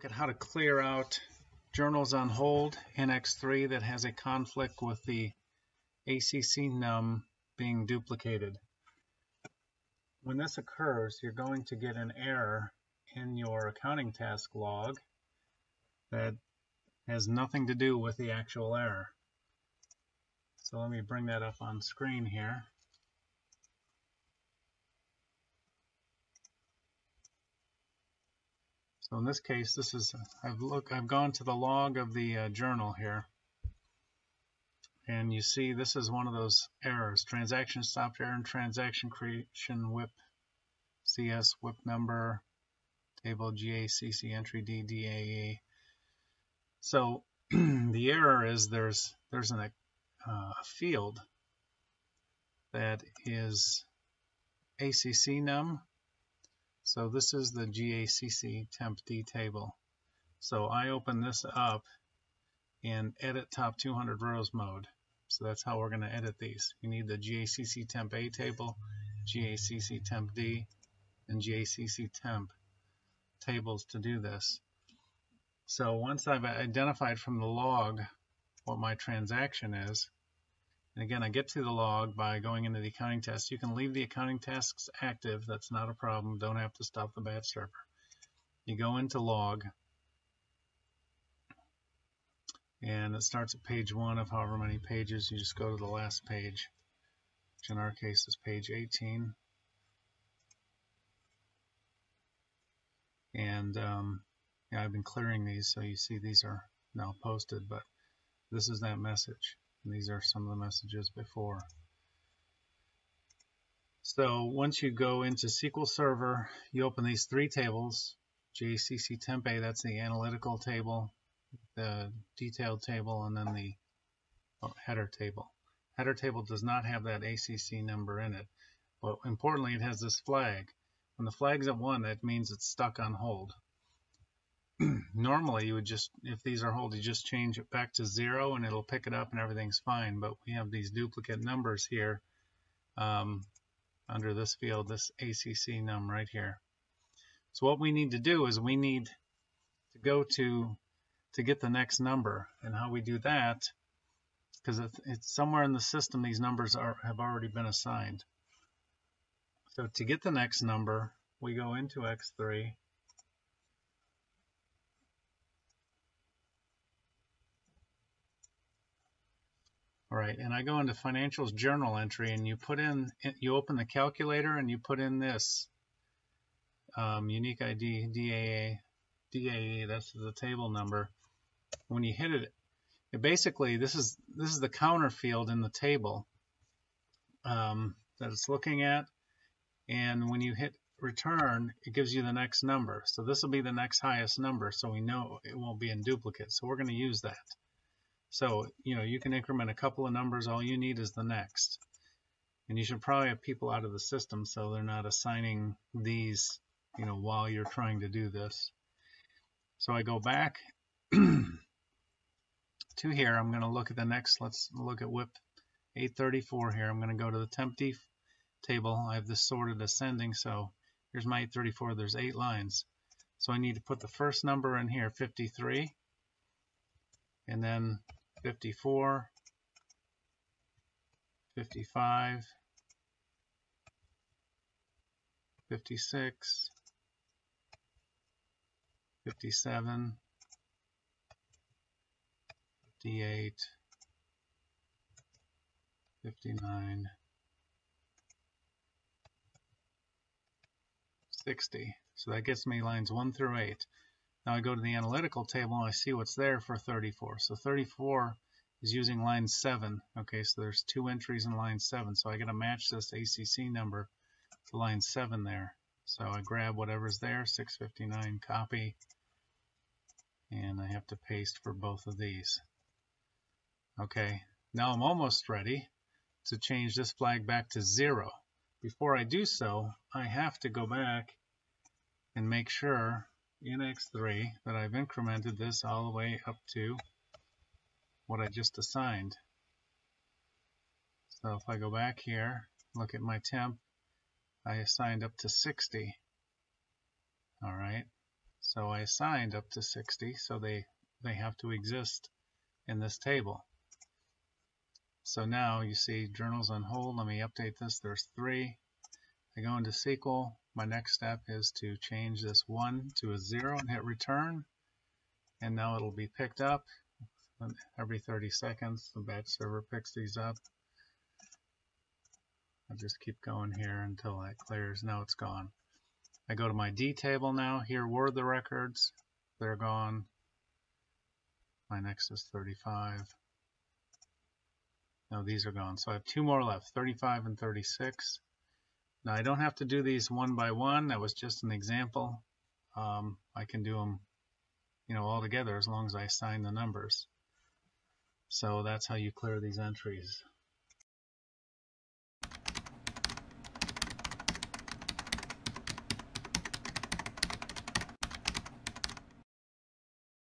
look at how to clear out journals on hold in X3 that has a conflict with the ACC num being duplicated. When this occurs, you're going to get an error in your accounting task log that has nothing to do with the actual error. So let me bring that up on screen here. So in this case, this is I've look I've gone to the log of the uh, journal here, and you see this is one of those errors: transaction stopped error and transaction creation WIP CS WIP number table GACC entry DDAE. So the error is there's there's an, uh, a field that is ACC num so this is the GACC temp D table. So I open this up in edit top 200 rows mode. So that's how we're going to edit these. You need the GACC temp A table, GACC temp D, and GACC temp tables to do this. So once I've identified from the log what my transaction is, and again, I get to the log by going into the accounting test. You can leave the accounting tasks active. That's not a problem. Don't have to stop the batch server. You go into log, and it starts at page one of however many pages. You just go to the last page, which in our case is page 18. And um, yeah, I've been clearing these, so you see these are now posted, but this is that message. And these are some of the messages before. So once you go into SQL Server, you open these three tables, JCC Temp A, that's the analytical table, the detailed table, and then the oh, header table. Header table does not have that ACC number in it, but importantly, it has this flag. When the flag's at 1, that means it's stuck on hold. normally you would just, if these are hold, you just change it back to zero and it'll pick it up and everything's fine. But we have these duplicate numbers here um, under this field, this ACC num right here. So what we need to do is we need to go to to get the next number. And how we do that, because it's somewhere in the system these numbers are have already been assigned. So to get the next number, we go into X3 right, and I go into financials journal entry and you put in, you open the calculator and you put in this um, unique ID DAA, DAE, that's the table number. When you hit it, it basically, this is, this is the counter field in the table um, that it's looking at. And when you hit return, it gives you the next number. So this will be the next highest number, so we know it won't be in duplicate. So we're going to use that. So, you know, you can increment a couple of numbers. All you need is the next. And you should probably have people out of the system so they're not assigning these, you know, while you're trying to do this. So I go back to here. I'm going to look at the next. Let's look at WIP 834 here. I'm going to go to the temp D table. I have this sorted ascending. So here's my 834. There's eight lines. So I need to put the first number in here, 53. And then 54, 55, 56, 57, 58, 59, 60. So that gets me lines 1 through 8. Now I go to the analytical table and I see what's there for 34. So 34 is using line 7. Okay, so there's two entries in line 7. So I got to match this ACC number to line 7 there. So I grab whatever's there, 659, copy, and I have to paste for both of these. Okay, now I'm almost ready to change this flag back to 0. Before I do so, I have to go back and make sure in X3 that I've incremented this all the way up to what I just assigned. So if I go back here, look at my temp, I assigned up to 60. All right. So I assigned up to 60, so they, they have to exist in this table. So now you see journals on hold. Let me update this. There's three. I go into SQL. My next step is to change this 1 to a 0 and hit return. And now it'll be picked up every 30 seconds. The batch server picks these up. I'll just keep going here until that clears. Now it's gone. I go to my D table now. Here were the records. They're gone. My next is 35. No, these are gone. So I have two more left, 35 and 36. Now I don't have to do these one by one. That was just an example. Um, I can do them, you know, all together as long as I assign the numbers. So that's how you clear these entries.